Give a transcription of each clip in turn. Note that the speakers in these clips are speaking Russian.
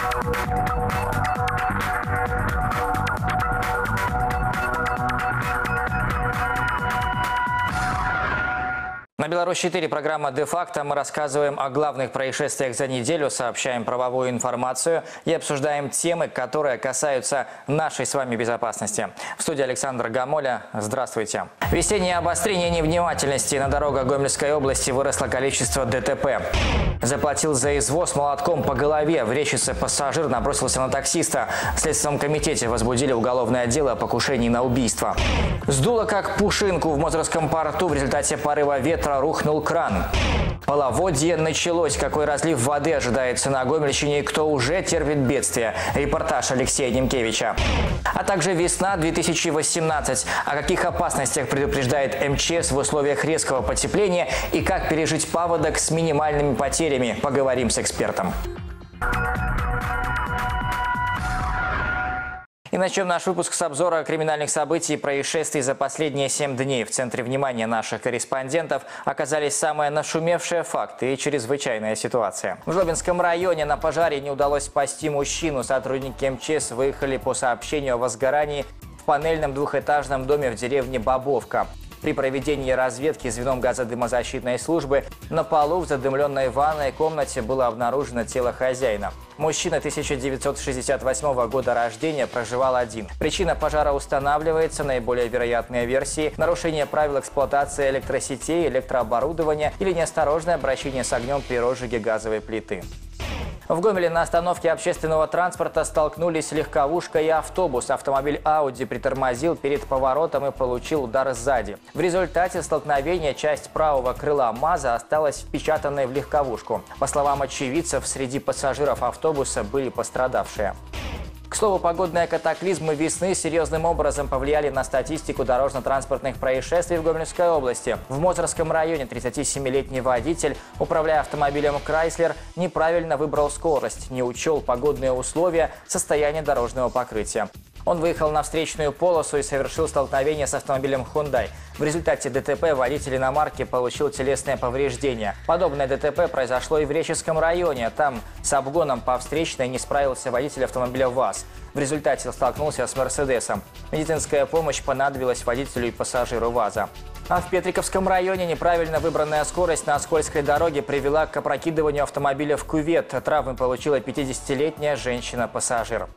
На Беларусь-4 программа «Де-факто» мы рассказываем о главных происшествиях за неделю, сообщаем правовую информацию и обсуждаем темы, которые касаются нашей с вами безопасности. В студии Александр Гамоля. Здравствуйте. Весеннее обострение невнимательности на дорогах Гомельской области выросло количество ДТП. Заплатил за извоз молотком по голове. В Речице пассажир набросился на таксиста. В Следственном комитете возбудили уголовное дело о покушении на убийство. Сдуло как пушинку в Мозырском порту в результате порыва ветра рухнул кран. Половодье началось. Какой разлив воды ожидается на Гомельщине и кто уже терпит бедствие? Репортаж Алексея Немкевича. А также весна 2018. О каких опасностях предупреждает МЧС в условиях резкого потепления и как пережить паводок с минимальными потерями? Поговорим с экспертом. И начнем наш выпуск с обзора криминальных событий и происшествий за последние семь дней. В центре внимания наших корреспондентов оказались самые нашумевшие факты и чрезвычайная ситуация. В Жлобинском районе на пожаре не удалось спасти мужчину. Сотрудники МЧС выехали по сообщению о возгорании в панельном двухэтажном доме в деревне Бобовка. При проведении разведки звеном газодымозащитной службы на полу в задымленной ванной комнате было обнаружено тело хозяина. Мужчина 1968 года рождения проживал один. Причина пожара устанавливается, наиболее вероятные версии – нарушение правил эксплуатации электросетей, электрооборудования или неосторожное обращение с огнем при розжиге газовой плиты. В Гомеле на остановке общественного транспорта столкнулись легковушка и автобус. Автомобиль Audi притормозил перед поворотом и получил удар сзади. В результате столкновения часть правого крыла МАЗа осталась впечатанной в легковушку. По словам очевидцев, среди пассажиров автобуса были пострадавшие. К слову, погодные катаклизмы весны серьезным образом повлияли на статистику дорожно-транспортных происшествий в Гомельской области. В Мозырском районе 37-летний водитель, управляя автомобилем «Крайслер», неправильно выбрал скорость, не учел погодные условия, состояние дорожного покрытия. Он выехал на встречную полосу и совершил столкновение с автомобилем Hyundai. В результате ДТП водитель иномарки получил телесные повреждения. Подобное ДТП произошло и в Реческом районе. Там с обгоном по встречной не справился водитель автомобиля ВАЗ. В результате столкнулся с Мерседесом. Медицинская помощь понадобилась водителю и пассажиру ВАЗа. А в Петриковском районе неправильно выбранная скорость на скользкой дороге привела к опрокидыванию автомобиля в кювет. Травмы получила 50-летняя женщина-пассажир.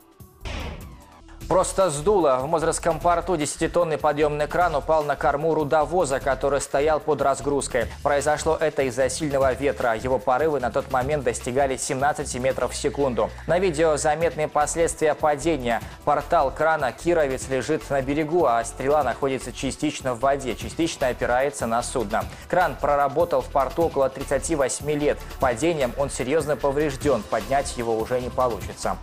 Просто сдуло. В Мозырском порту 10-тонный подъемный кран упал на корму рудовоза, который стоял под разгрузкой. Произошло это из-за сильного ветра. Его порывы на тот момент достигали 17 метров в секунду. На видео заметные последствия падения. Портал крана «Кировец» лежит на берегу, а стрела находится частично в воде, частично опирается на судно. Кран проработал в порту около 38 лет. Падением он серьезно поврежден, поднять его уже не получится.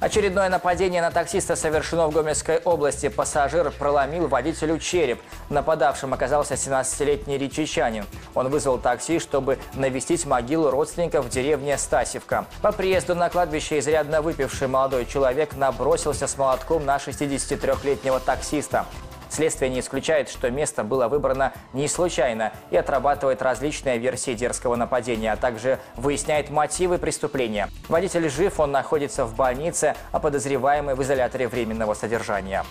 Очередное нападение на таксиста совершено в Гомельской области. Пассажир проломил водителю череп. Нападавшим оказался 17-летний речичанин. Он вызвал такси, чтобы навестить могилу родственников в деревне Стасевка. По приезду на кладбище изрядно выпивший молодой человек набросился с молотком на 63-летнего таксиста. Следствие не исключает, что место было выбрано не случайно и отрабатывает различные версии дерзкого нападения, а также выясняет мотивы преступления. Водитель жив, он находится в больнице, а подозреваемый в изоляторе временного содержания.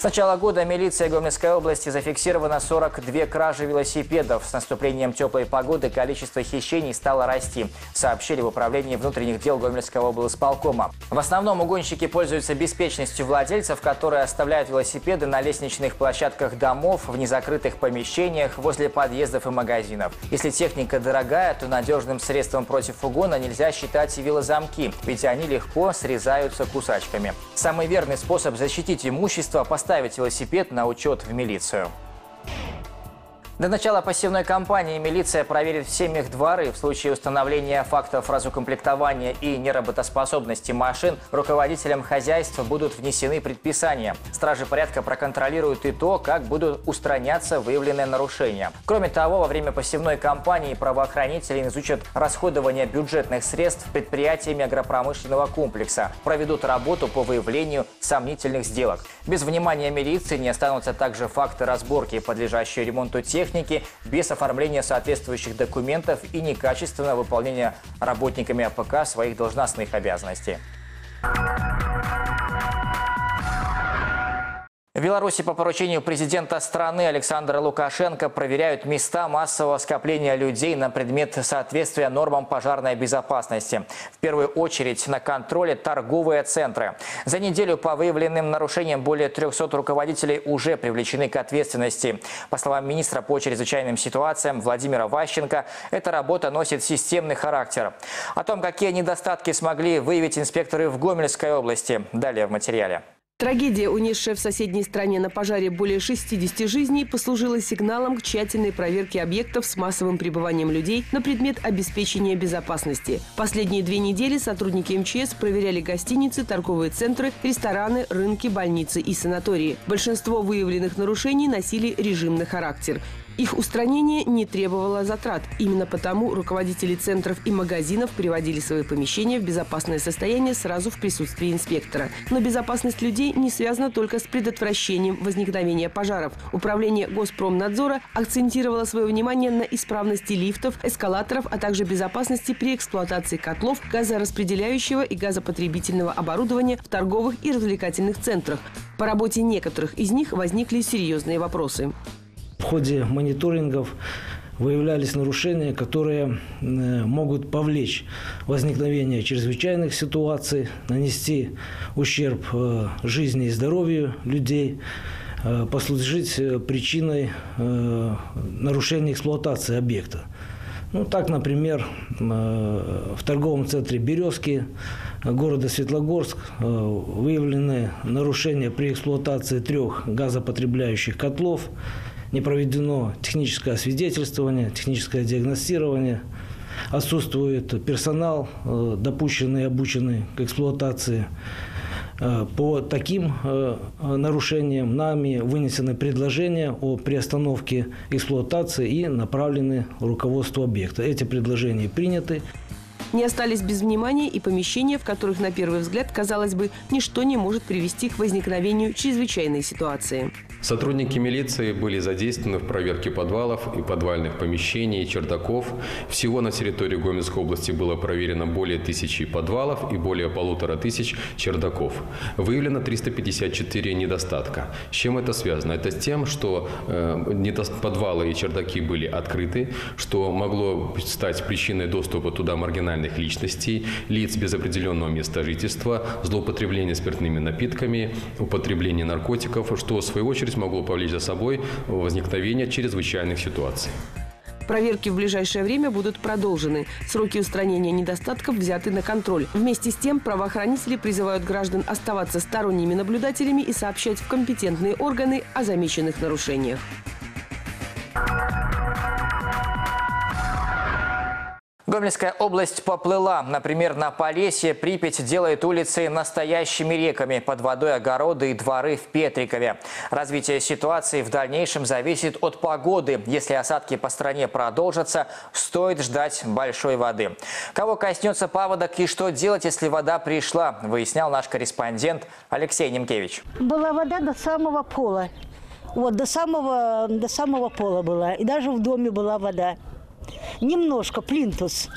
С начала года милиция Гомельской области зафиксировано 42 кражи велосипедов. С наступлением теплой погоды количество хищений стало расти, сообщили в управлении внутренних дел Гомельского облсполкома. В основном угонщики пользуются беспечностью владельцев, которые оставляют велосипеды на лестничных площадках домов, в незакрытых помещениях, возле подъездов и магазинов. Если техника дорогая, то надежным средством против угона нельзя считать и велозамки, ведь они легко срезаются кусачками. Самый верный способ защитить имущество – поставить поставить велосипед на учет в милицию. До начала пассивной кампании милиция проверит все мехдворы. В случае установления фактов разукомплектования и неработоспособности машин руководителям хозяйства будут внесены предписания. Стражи порядка проконтролируют и то, как будут устраняться выявленные нарушения. Кроме того, во время пассивной кампании правоохранители изучат расходование бюджетных средств предприятиями агропромышленного комплекса, проведут работу по выявлению сомнительных сделок. Без внимания милиции не останутся также факты разборки, подлежащие ремонту техники, техники без оформления соответствующих документов и некачественного выполнения работниками АПК своих должностных обязанностей. В Беларуси по поручению президента страны Александра Лукашенко проверяют места массового скопления людей на предмет соответствия нормам пожарной безопасности. В первую очередь на контроле торговые центры. За неделю по выявленным нарушениям более 300 руководителей уже привлечены к ответственности. По словам министра по чрезвычайным ситуациям Владимира Ващенко, эта работа носит системный характер. О том, какие недостатки смогли выявить инспекторы в Гомельской области, далее в материале. Трагедия, унесшая в соседней стране на пожаре более 60 жизней, послужила сигналом к тщательной проверке объектов с массовым пребыванием людей на предмет обеспечения безопасности. Последние две недели сотрудники МЧС проверяли гостиницы, торговые центры, рестораны, рынки, больницы и санатории. Большинство выявленных нарушений носили режимный характер. Их устранение не требовало затрат. Именно потому руководители центров и магазинов приводили свои помещения в безопасное состояние сразу в присутствии инспектора. Но безопасность людей не связана только с предотвращением возникновения пожаров. Управление Госпромнадзора акцентировало свое внимание на исправности лифтов, эскалаторов, а также безопасности при эксплуатации котлов, газораспределяющего и газопотребительного оборудования в торговых и развлекательных центрах. По работе некоторых из них возникли серьезные вопросы. В ходе мониторингов выявлялись нарушения, которые э, могут повлечь возникновение чрезвычайных ситуаций, нанести ущерб э, жизни и здоровью людей, э, послужить причиной нарушения эксплуатации объекта. Ну, так, например, в торговом центре «Березки» города Светлогорск выявлены нарушения при эксплуатации трех газопотребляющих котлов – не проведено техническое освидетельствование, техническое диагностирование, отсутствует персонал, э, допущенный и обученный к эксплуатации. Э, по таким э, нарушениям нами вынесены предложения о приостановке эксплуатации и направлены руководству объекта. Эти предложения приняты. Не остались без внимания и помещения, в которых, на первый взгляд, казалось бы, ничто не может привести к возникновению чрезвычайной ситуации. Сотрудники милиции были задействованы в проверке подвалов и подвальных помещений, и чердаков. Всего на территории Гомельской области было проверено более тысячи подвалов и более полутора тысяч чердаков. Выявлено 354 недостатка. С чем это связано? Это с тем, что э, подвалы и чердаки были открыты, что могло стать причиной доступа туда маргинальных личностей, лиц без определенного места жительства, злоупотребления спиртными напитками, употребление наркотиков, что в свою очередь очередь могло повлечь за собой возникновение чрезвычайных ситуаций. Проверки в ближайшее время будут продолжены. Сроки устранения недостатков взяты на контроль. Вместе с тем правоохранители призывают граждан оставаться сторонними наблюдателями и сообщать в компетентные органы о замеченных нарушениях. Гомельская область поплыла. Например, на Полесье Припять делает улицы настоящими реками. Под водой огороды и дворы в Петрикове. Развитие ситуации в дальнейшем зависит от погоды. Если осадки по стране продолжатся, стоит ждать большой воды. Кого коснется паводок и что делать, если вода пришла, выяснял наш корреспондент Алексей Немкевич. Была вода до самого пола. Вот, до самого, до самого пола была. И даже в доме была вода. Немножко, плинтус.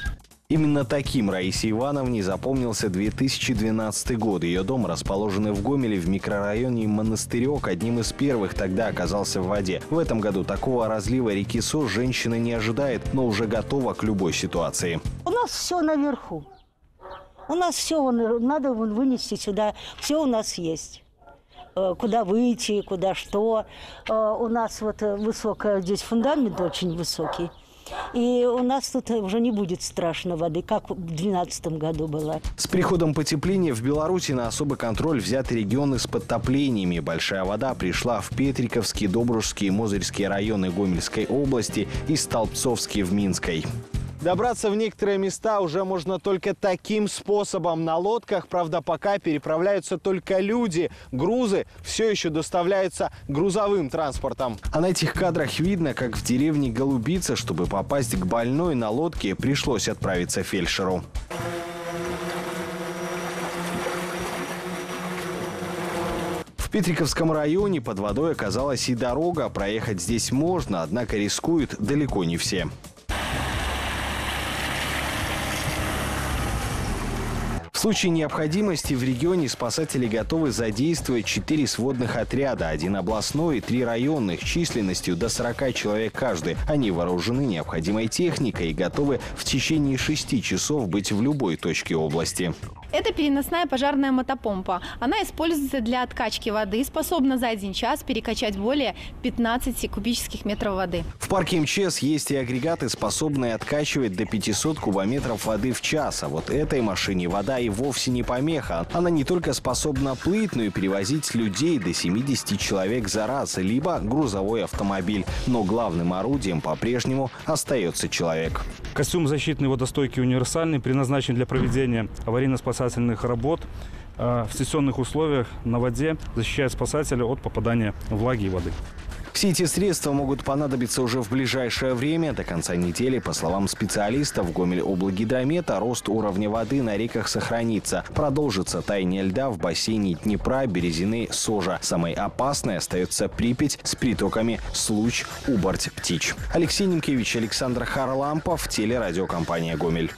Именно таким Раисе Ивановне запомнился 2012 год. Ее дом, расположенный в Гомеле в микрорайоне Монастырек, одним из первых тогда оказался в воде. В этом году такого разлива реки Со женщина не ожидает, но уже готова к любой ситуации. У нас все наверху. У нас все надо вынести сюда. Все у нас есть э, куда выйти, куда что. Э, у нас вот высокий здесь фундамент очень высокий. И у нас тут уже не будет страшно воды, как в 2012 году было. С приходом потепления в Беларуси на особый контроль взяты регионы с подтоплениями. Большая вода пришла в Петриковский, Добружский Мозырский районы Гомельской области и Столбцовский в Минской. Добраться в некоторые места уже можно только таким способом. На лодках, правда, пока переправляются только люди. Грузы все еще доставляются грузовым транспортом. А на этих кадрах видно, как в деревне Голубица, чтобы попасть к больной на лодке, пришлось отправиться фельдшеру. Петриковском районе под водой оказалась и дорога. Проехать здесь можно, однако рискуют далеко не все. Случае необходимости в регионе спасатели готовы задействовать четыре сводных отряда, один областной и три районных, численностью до 40 человек каждый. Они вооружены необходимой техникой и готовы в течение шести часов быть в любой точке области. Это переносная пожарная мотопомпа. Она используется для откачки воды и способна за один час перекачать более 15 кубических метров воды. В парке МЧС есть и агрегаты, способные откачивать до 500 кубометров воды в час. А вот этой машине вода и вовсе не помеха. Она не только способна плыть, но и перевозить людей до 70 человек за раз, либо грузовой автомобиль. Но главным орудием по-прежнему остается человек. Костюм защитный водостойкий универсальный, предназначен для проведения аварийно-спасательных работ э, в сессионных условиях на воде, защищает спасателя от попадания влаги и воды. Все эти средства могут понадобиться уже в ближайшее время. До конца недели, по словам специалистов Гомель облгидромета, рост уровня воды на реках сохранится. Продолжится таяние льда в бассейне Днепра, Березины, Сожа. Самой опасной остается Припять с притоками Случ, Уборть, Птич. Алексей Немкевич, Александр Харлампов, телерадиокомпания «Гомель».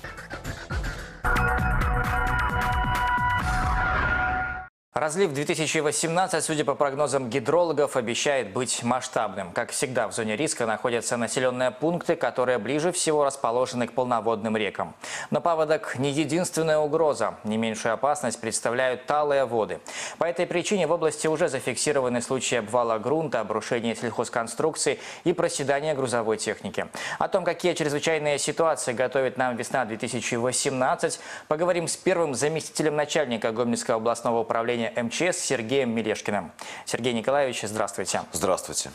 Разлив 2018, судя по прогнозам гидрологов, обещает быть масштабным. Как всегда, в зоне риска находятся населенные пункты, которые ближе всего расположены к полноводным рекам. Но паводок не единственная угроза. Не меньшую опасность представляют талые воды. По этой причине в области уже зафиксированы случаи обвала грунта, обрушения сельхозконструкций и проседания грузовой техники. О том, какие чрезвычайные ситуации готовит нам весна 2018, поговорим с первым заместителем начальника Гомельского областного управления МЧС Сергеем Мелешкиным. Сергей Николаевич, здравствуйте. Здравствуйте.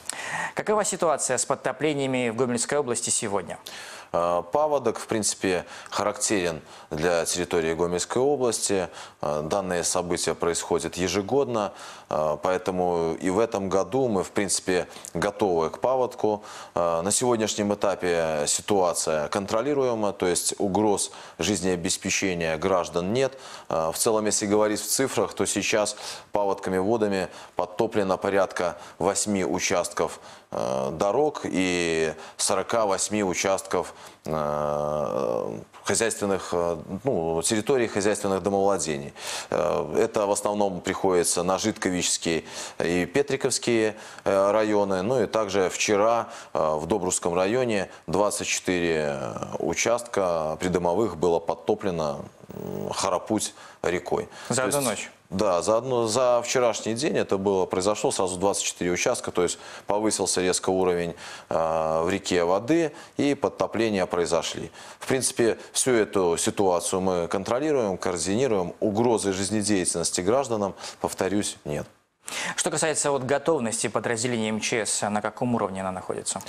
Какова ситуация с подтоплениями в Гомельской области сегодня? Э, Паводок, в принципе, характерен для территории Гомельской области. Э, Данные события происходят ежегодно, э, поэтому и в этом году мы, в принципе, готовы к паводку. На сегодняшнем этапе ситуация контролируема, то есть угроз жизнеобеспечения граждан нет. В целом, если говорить в цифрах, то сейчас паводками водами подтоплено порядка 8 участков дорог и 48 участков э, хозяйственных, э, ну, территорий хозяйственных домовладений. Э, Это в основном приходится на Житковические и Петриковские э, районы. Ну и также вчера э, в Добрусском районе 24 участка придомовых было подтоплено Харапуть рекой. За То одну есть- ночь? Да, за, одну, за вчерашний день это было, произошло сразу 24 участка, то есть повысился резко уровень э, в реке воды и подтопления произошли. В принципе, всю эту ситуацию мы контролируем, координируем. Угрозы жизнедеятельности гражданам, повторюсь, нет. Что касается вот готовности подразделений МЧС, на каком уровне она находится?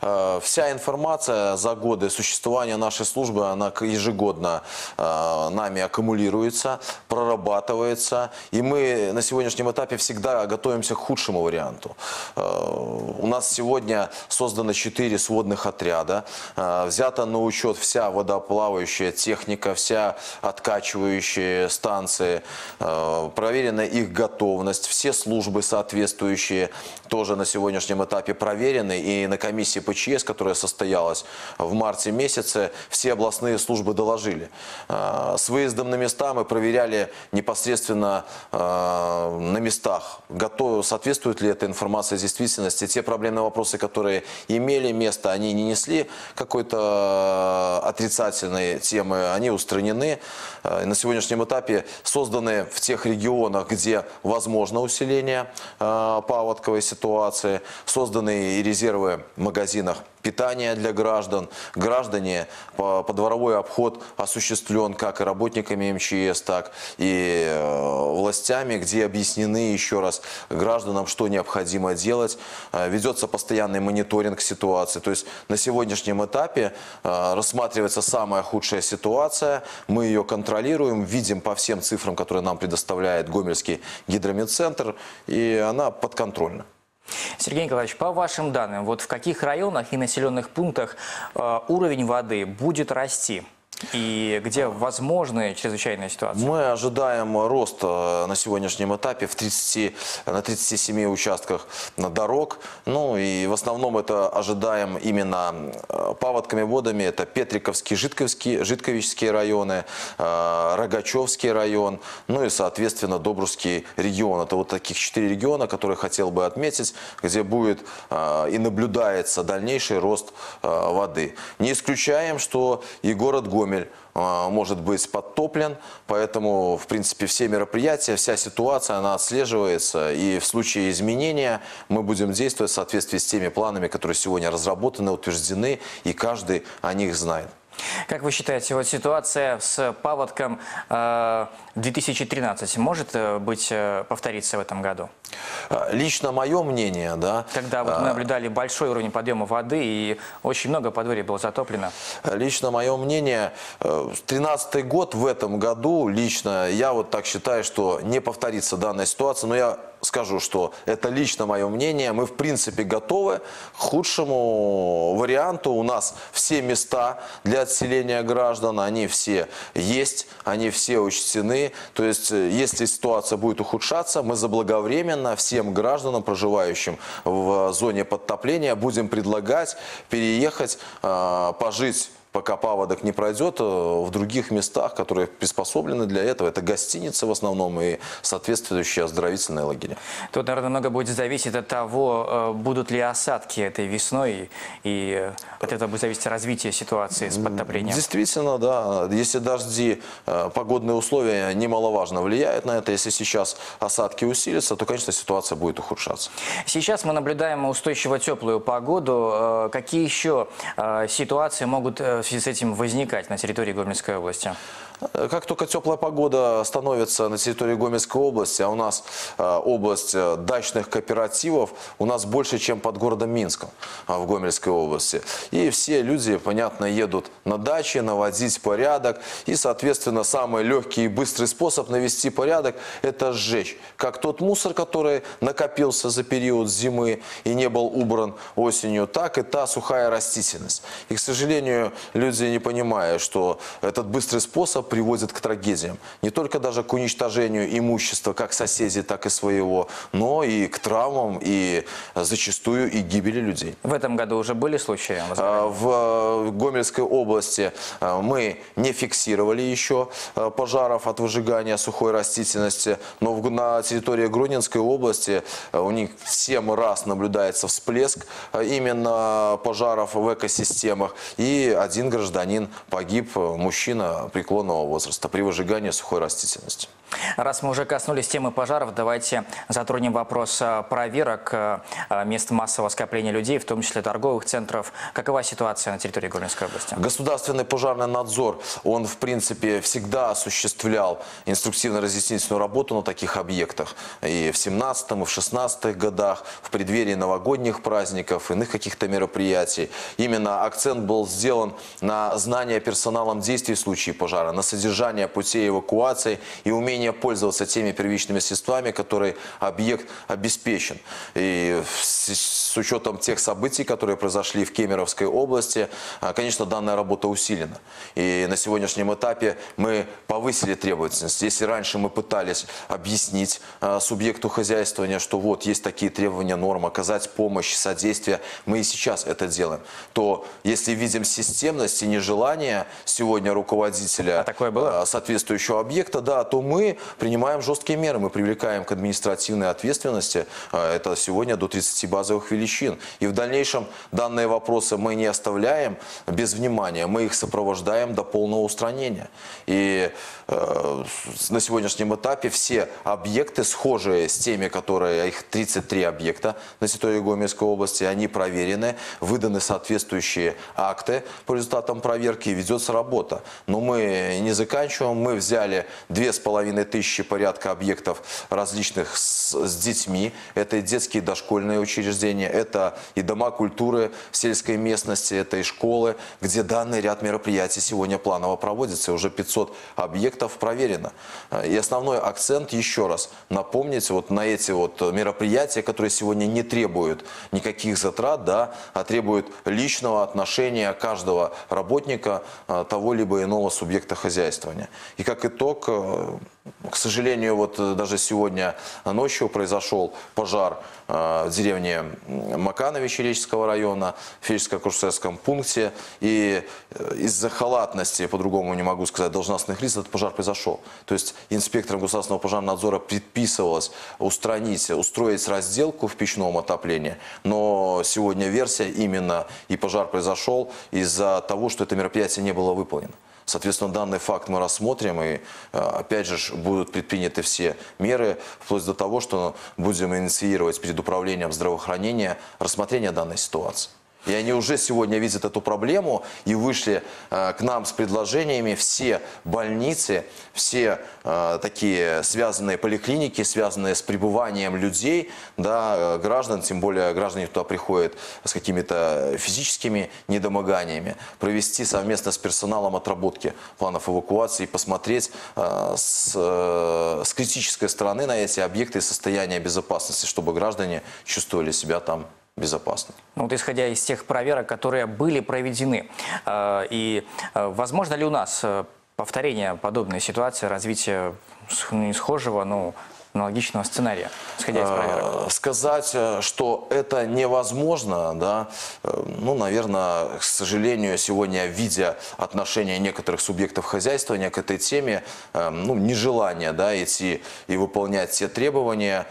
Э, Вся информация за годы существования нашей службы, она ежегодно э, нами аккумулируется, прорабатывается. И мы на сегодняшнем этапе всегда готовимся к худшему варианту. Э, У нас сегодня создано 4 сводных отряда. Взята на учет вся водоплавающая техника, вся откачивающие станции. Проверена их готовность. Все службы соответствующие тоже на сегодняшнем этапе проверены. И на комиссии ПЧС, которая состоялась в марте месяце, все областные службы доложили. Э, С выездом на места мы проверяли непосредственно э, на местах, соответствует ли эта информация действительности. Те проблемные вопросы, которые имели место, они не несли какой-то отрицательной темы, они устранены. На сегодняшнем этапе созданы в тех регионах, где возможно усиление э, паводковой ситуации, созданы и резервы в магазинах питания для граждан. Граждане, по- подворовой обход осуществлен как и работниками МЧС, так и э, властями, где объяснены еще раз гражданам, что необходимо делать. Э, Ведется постоянный мониторинг ситуации. То есть на сегодняшнем этапе э, рассматривается самая худшая ситуация. Мы ее контролируем, видим по всем цифрам, которые нам предоставляет Гомельский гидромедцентр, и она подконтрольна. Сергей Николаевич, по вашим данным, вот в каких районах и населенных пунктах э, уровень воды будет расти? И где возможны чрезвычайные ситуации? Мы ожидаем рост э, на сегодняшнем этапе в 30, на 37 участках дорог. Ну и в основном это ожидаем именно э, паводками водами. Это Петриковский, Житковский, Житковические районы, э, Рогачевский район, ну и, соответственно, Добрусский регион. Это вот таких четыре региона, которые хотел бы отметить, где будет и наблюдается дальнейший рост воды. Не исключаем, что и город Гомель а, может быть подтоплен, поэтому, в принципе, все мероприятия, вся ситуация, она отслеживается, и в случае изменения мы будем действовать в соответствии с теми планами, которые сегодня разработаны, утверждены, и каждый о них знает. Как вы считаете, вот ситуация с паводком э, 2013 может э, быть э, повториться в этом году? Лично мое мнение, да. Когда вот мы наблюдали большой уровень подъема воды и очень много подворий было затоплено. Лично мое мнение, 13 год в этом году, лично я вот так считаю, что не повторится данная ситуация, но я скажу, что это лично мое мнение. Мы, в принципе, готовы к худшему варианту. У нас все места для отселения граждан, они все есть, они все учтены. То есть, э, если ситуация будет ухудшаться, мы заблаговременно всем гражданам, проживающим в зоне подтопления, будем предлагать переехать, а, пожить пока паводок не пройдет, э, в других местах, которые приспособлены для этого. Это гостиницы в основном и соответствующие оздоровительные лагеря. Тут, наверное, много будет зависеть от того, э, будут ли осадки этой весной, и от этого будет зависеть развитие ситуации с подтоплением. Действительно, да. Если дожди, э, погодные условия немаловажно влияют на это, если сейчас осадки усилятся, то, конечно, ситуация будет ухудшаться. Сейчас мы наблюдаем устойчиво теплую погоду. Какие еще ситуации могут связи с этим возникать на территории Гомельской области? Как только теплая погода становится на территории Гомельской области, а у нас э, область э, дачных кооперативов, у нас больше, чем под городом Минском э, в Гомельской области. И все люди, понятно, едут на дачи, наводить порядок. И, соответственно, самый легкий и быстрый способ навести порядок – это сжечь. Как тот мусор, который накопился за период зимы и не был убран осенью, так и та сухая растительность. И, к сожалению, люди не понимают, что этот быстрый способ приводит к трагедиям. Не только даже к уничтожению имущества как соседей, так и своего, но и к травмам и зачастую и гибели людей. В этом году уже были случаи? А, в Гомельской области а, мы не фиксировали еще а, пожаров от выжигания сухой растительности, но на территории Грунинской области у них в 7 раз наблюдается всплеск именно пожаров в экосистемах. И один гражданин погиб, мужчина преклонного возраста при выжигании сухой растительности. Раз мы уже коснулись темы пожаров, давайте затронем вопрос э, проверок э, мест массового скопления людей, в том числе торговых центров. Какова ситуация на территории Гомельской области? Государственный пожарный надзор, он в принципе всегда осуществлял инструктивно-разъяснительную работу на таких объектах. И в 17 и в 16 годах, в преддверии новогодних праздников, иных каких-то мероприятий. Именно акцент был сделан на знание персоналом действий в случае пожара, на содержание путей эвакуации и умение пользоваться теми первичными средствами, которые объект обеспечен. И с учетом тех событий, которые произошли в Кемеровской области, а, конечно, данная работа усилена. И на сегодняшнем этапе мы повысили требовательность. Если раньше мы пытались объяснить а, субъекту хозяйствования, что вот есть такие требования норм, оказать помощь, содействие, мы и сейчас это делаем, то если видим системность и нежелание сегодня руководителя а такое было? соответствующего объекта, да, то мы принимаем жесткие меры. Мы привлекаем к административной ответственности. А, это сегодня до 30 базовых величин. И в дальнейшем данные вопросы мы не оставляем без внимания. Мы их сопровождаем до полного устранения. И э, на сегодняшнем этапе все объекты, схожие с теми, которые, а их 33 объекта на территории Гомельской области, они проверены, выданы соответствующие акты по результатам проверки, и ведется работа. Но мы не заканчиваем. Мы взяли две с половиной половиной тысячи порядка объектов различных с, с детьми. Это и детские дошкольные учреждения, это и дома культуры в сельской местности, это и школы, где данный ряд мероприятий сегодня планово проводится. Уже 500 объектов проверено. И основной акцент, еще раз, напомнить вот на эти вот мероприятия, которые сегодня не требуют никаких затрат, да, а требуют личного отношения каждого работника а, того либо иного субъекта хозяйствования. И как итог, э, к сожалению, вот э, даже сегодня ночью произошел пожар э, в деревне Макановичи Реческого района, в Фельдшерско-Крушевском пункте. И э, из-за халатности, по-другому не могу сказать, должностных лиц этот пожар произошел. То есть инспекторам государственного пожарного надзора предписывалось устранить, устроить разделку в печном отоплении. Но сегодня версия именно и пожар произошел из-за того, что это мероприятие не было выполнено. Соответственно, данный факт мы рассмотрим, и э, опять же будут предприняты все меры, вплоть до того, что будем инициировать перед управлением здравоохранения рассмотрение данной ситуации. И они уже сегодня видят эту проблему и вышли э, к нам с предложениями. Все больницы, все э, такие связанные поликлиники, связанные с пребыванием людей, да, э, граждан, тем более граждане туда приходят с какими-то физическими недомоганиями, провести совместно с персоналом отработки планов эвакуации и посмотреть с, с критической стороны на эти объекты и состояние безопасности, чтобы граждане чувствовали себя там безопасно. Ну, вот исходя из тех проверок, которые были проведены, э, и э, возможно ли у нас э, повторение подобной ситуации, развитие схожего, но аналогичного сценария, исходя из проверок? Э, Сказать, э, что это невозможно, да, э, ну, наверное, к сожалению, сегодня, видя отношение некоторых субъектов хозяйствования к этой теме, ну, нежелание, да, идти и выполнять те требования,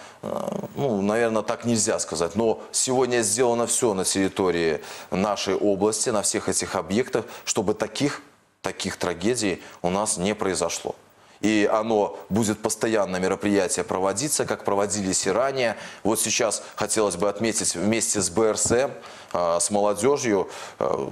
ну, наверное, так нельзя сказать. Но сегодня сделано все на территории нашей области, на всех этих объектах, чтобы таких, таких трагедий у нас не произошло. И оно будет постоянно мероприятие проводиться, как проводились и ранее. Вот сейчас хотелось бы отметить вместе с БРСМ, э, с молодежью э,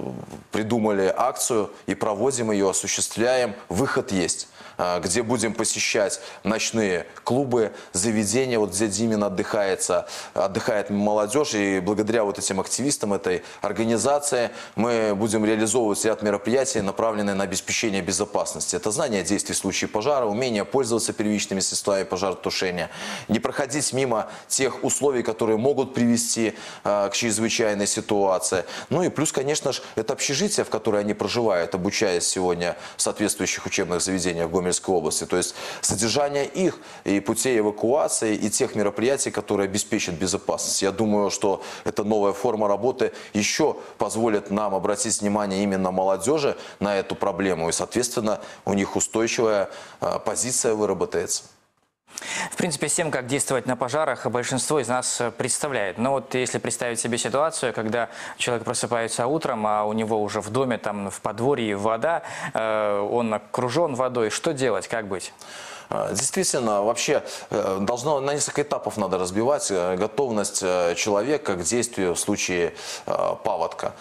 придумали акцию и проводим ее, осуществляем. Выход есть где будем посещать ночные клубы, заведения, вот где Димин отдыхается, отдыхает молодежь, и благодаря вот этим активистам этой организации мы будем реализовывать ряд мероприятий, направленные на обеспечение безопасности. Это знание действий в случае пожара, умение пользоваться первичными средствами пожаротушения, не проходить мимо тех условий, которые могут привести э, к чрезвычайной ситуации. Ну и плюс, конечно же, это общежитие, в которое они проживают, обучаясь сегодня в соответствующих учебных заведениях в Гомельской области. То есть содержание их и путей эвакуации, и тех мероприятий, которые обеспечат безопасность. Я думаю, что эта новая форма работы еще позволит нам обратить внимание именно молодежи на эту проблему. И, соответственно, у них устойчивая э, позиция выработается. В принципе, тем, как действовать на пожарах, большинство из нас э, представляет. Но вот если представить себе ситуацию, когда человек просыпается утром, а у него уже в доме, там в подворье вода, э, он окружен водой, что делать, как быть? А, Действительно, вообще э, должно на несколько этапов надо разбивать э, готовность э, человека к действию в случае э, паводка.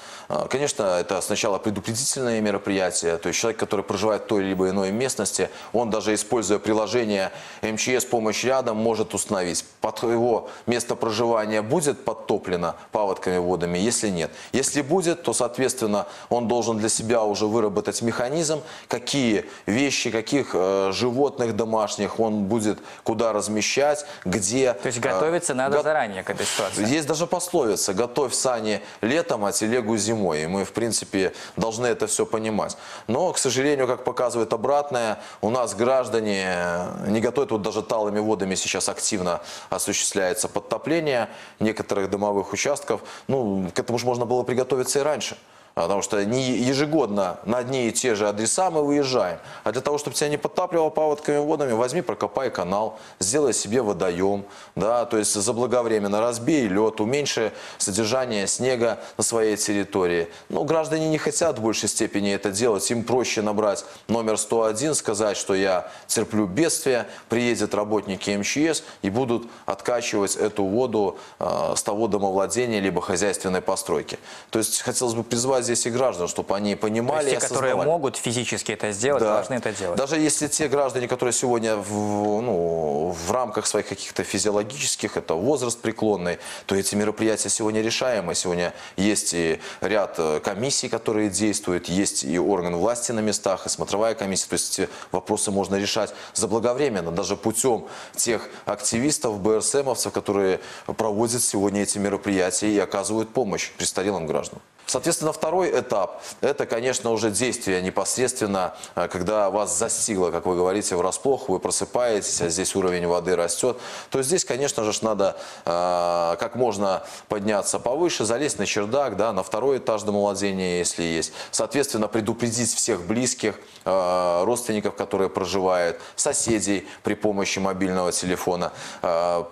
Конечно, это сначала предупредительные мероприятия, то есть человек, который проживает в той либо иной местности, он даже используя приложение МЧС «Помощь рядом» может установить, под его место проживания будет подтоплено паводками водами, если нет. Если будет, то, соответственно, он должен для себя уже выработать механизм, какие вещи, каких э, животных домашних он будет куда размещать, где. То есть готовиться э, надо го- заранее к этой ситуации. есть даже пословица «готовь сани летом, а телегу зимой». И мы, в принципе, должны это все понимать. Но, к сожалению, как показывает обратное, у нас граждане э, не готовят, вот даже талыми водами сейчас активно осуществляется подтопление некоторых домовых участков. Ну, к этому же можно было приготовиться и раньше. А, Потому что не ежегодно на одни и те же адреса мы выезжаем. А для того, чтобы тебя не подтапливало паводковыми водами, возьми, прокопай канал, сделай себе водоем. Да, то есть заблаговременно разбей лед, уменьши содержание снега на своей территории. Но граждане не хотят в большей степени это делать. Им проще набрать номер 101, сказать, что я терплю бедствие, приедут работники МЧС и будут откачивать эту воду э, с того домовладения либо хозяйственной постройки. То есть хотелось бы призвать здесь и граждан, чтобы они То понимали есть те, которые могут физически это сделать, Да. должны это делать. Даже если те граждане, которые сегодня в, ну, в рамках своих каких-то физиологических, это возраст преклонный, то эти мероприятия сегодня решаемы. Сегодня есть и ряд э, комиссий, которые действуют, есть и орган власти на местах, и смотровая комиссия. То есть эти вопросы можно решать заблаговременно, даже путем тех активистов, БРСМовцев, которые проводят сегодня эти мероприятия и оказывают помощь престарелым гражданам. Соответственно, второй этап – это, конечно, уже действие непосредственно, э, когда вас застигло, как вы говорите, врасплох, вы просыпаетесь, а здесь уровень воды растет, то здесь, конечно же, надо э, как можно подняться повыше, залезть на чердак, да, на второй этаж домовладения, если есть. Соответственно, предупредить всех близких, э, родственников, которые проживают, соседей при помощи мобильного телефона, э,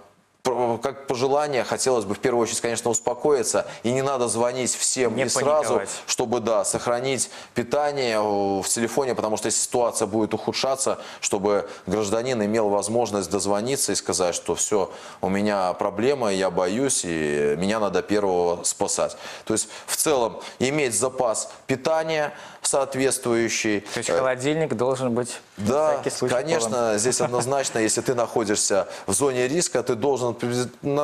как пожелание, хотелось бы в первую очередь, конечно, успокоиться. И не надо звонить всем Не и сразу, чтобы, да, сохранить питание э, в телефоне, потому что если ситуация будет ухудшаться, чтобы гражданин имел возможность дозвониться и сказать, что все, у меня проблема, я боюсь, и меня надо первого спасать. То есть, в целом, иметь запас питания соответствующий. То есть Э, холодильник должен быть да, конечно, здесь однозначно, если ты находишься в зоне риска, ты должен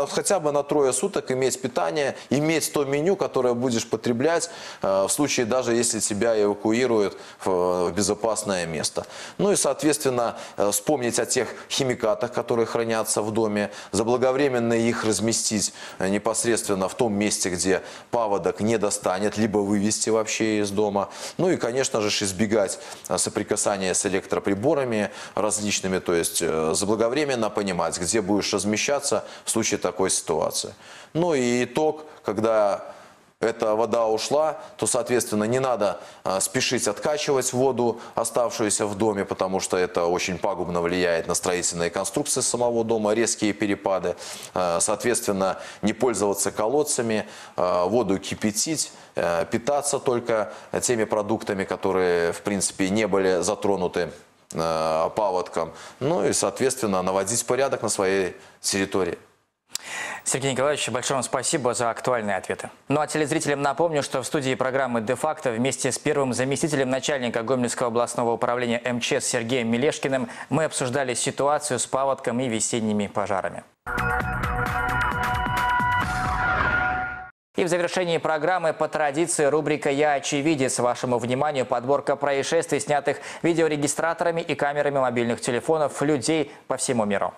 хотя бы на трое суток иметь питание, иметь то меню, которое будешь потреблять э, в случае даже если тебя эвакуируют в, безопасное место. Ну и, соответственно, э, вспомнить о тех химикатах, которые хранятся в доме, заблаговременно их разместить э, непосредственно в том месте, где паводок не достанет, либо вывести вообще из дома. Ну и, конечно же, избегать соприкасания с электроприборами различными, то есть заблаговременно понимать, где будешь размещаться в случае такой ситуации. Ну и итог, когда эта вода ушла, то, соответственно, не надо э, спешить откачивать воду, оставшуюся в доме, потому что это очень пагубно влияет на строительные конструкции самого дома, резкие перепады. Э, Соответственно, не пользоваться колодцами, э, воду кипятить, э, питаться только теми продуктами, которые, в принципе, не были затронуты э, паводком. Ну и, соответственно, наводить порядок на своей территории. Сергей Николаевич, большое вам спасибо за актуальные ответы. Ну а телезрителям напомню, что в студии программы «Де-факто» вместе с первым заместителем начальника Гомельского областного управления МЧС Сергеем Мелешкиным мы обсуждали ситуацию с паводком и весенними пожарами. И в завершении программы по традиции рубрика «Я очевидец». Вашему вниманию подборка происшествий, снятых видеорегистраторами и камерами мобильных телефонов людей по всему миру.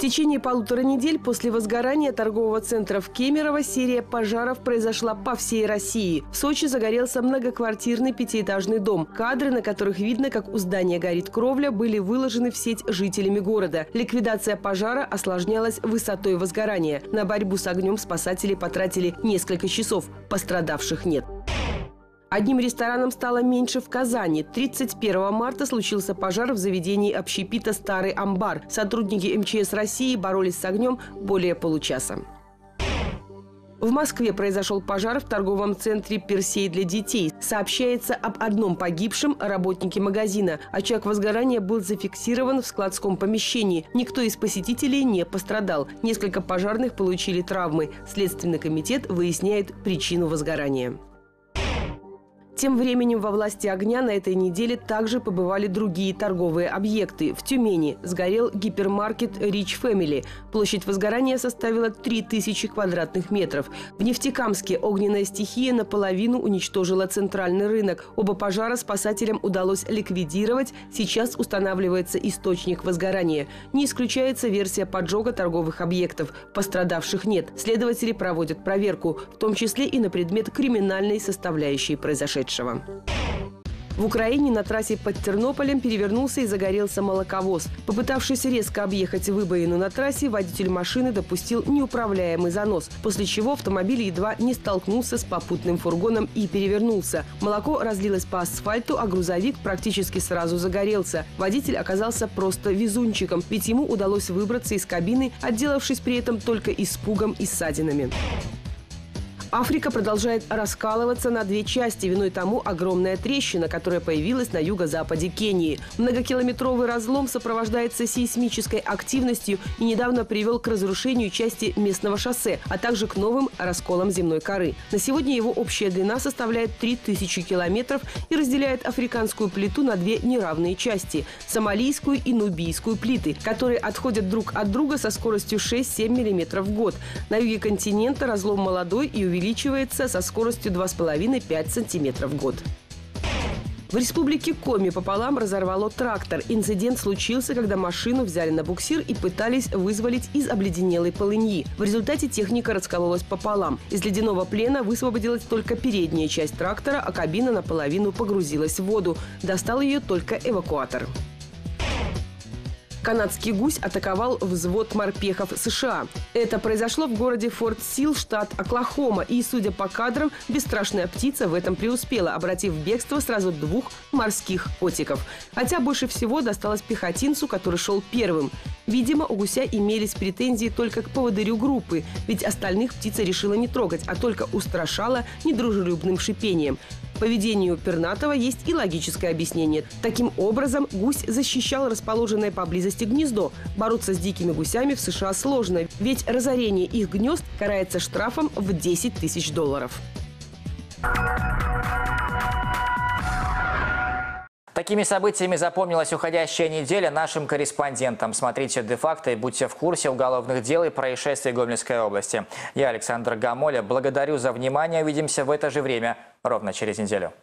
Течение полутора недель после возгорания торгового центра в Кемерово серия пожаров произошла по всей России. В Сочи загорелся многоквартирный пятиэтажный дом. Кадры, на которых видно, как у здания горит кровля, были выложены в сеть жителями города. Ликвидация пожара осложнялась высотой возгорания. На борьбу с огнем спасатели потратили несколько часов. Пострадавших нет. Одним рестораном стало меньше в Казани. 31 марта случился пожар в заведении общепита «Старый амбар». Сотрудники МЧС России боролись с огнем более получаса. В Москве произошел пожар в торговом центре «Персей для детей». Сообщается об одном погибшем работнике магазина. Очаг возгорания был зафиксирован в складском помещении. Никто из посетителей не пострадал. Несколько пожарных получили травмы. Следственный комитет выясняет причину возгорания. Тем временем во власти огня на этой неделе также побывали другие торговые объекты. В Тюмени сгорел гипермаркет Rich Family. Площадь возгорания составила 3000 квадратных метров. В Нефтекамске огненная стихия наполовину уничтожила центральный рынок. Оба пожара спасателям удалось ликвидировать. Сейчас устанавливается источник возгорания. Не исключается версия поджога торговых объектов. Пострадавших нет. Следователи проводят проверку, в том числе и на предмет криминальной составляющей произошедшего. В Украине на трассе под Тернополем перевернулся и загорелся молоковоз. Попытавшись резко объехать выбоину на трассе, водитель машины допустил неуправляемый занос, после чего автомобиль едва не столкнулся с попутным фургоном и перевернулся. Молоко разлилось по асфальту, а грузовик практически сразу загорелся. Водитель оказался просто везунчиком, ведь ему удалось выбраться из кабины, отделавшись при этом только испугом и ссадинами. Африка продолжает раскалываться на две части. Виной тому огромная трещина, которая появилась на юго-западе Кении. Многокилометровый разлом сопровождается сейсмической активностью и недавно привел к разрушению части местного шоссе, а также к новым расколам земной коры. На сегодня его общая длина составляет 3000 километров и разделяет африканскую плиту на две неравные части – сомалийскую и нубийскую плиты, которые отходят друг от друга со скоростью 6-7 мм в год. На юге континента разлом молодой и увеличивается со скоростью 2,5-5 см в год. В республике Коми пополам разорвало трактор. Инцидент случился, когда машину взяли на буксир и пытались вызволить из обледенелой полыньи. В результате техника раскололась пополам. Из ледяного плена высвободилась только передняя часть трактора, а кабина наполовину погрузилась в воду. Достал ее только эвакуатор. Канадский гусь атаковал взвод морпехов США. Это произошло в городе Форт Сил, штат Оклахома. И, судя по кадрам, бесстрашная птица в этом преуспела, обратив в бегство сразу двух морских котиков. Хотя больше всего досталось пехотинцу, который шел первым. Видимо, у гуся имелись претензии только к поводырю группы, ведь остальных птица решила не трогать, а только устрашала недружелюбным шипением. Поведению пернатого есть и логическое объяснение. Таким образом, гусь защищал расположенное поблизости гнездо. Бороться с дикими гусями в США сложно, ведь разорение их гнезд карается штрафом в 10 тысяч долларов. Такими событиями запомнилась уходящая неделя нашим корреспондентам. Смотрите де-факто и будьте в курсе уголовных дел и происшествий Гомельской области. Я, Александр Гамоля, благодарю за внимание. Увидимся в это же время ровно через неделю.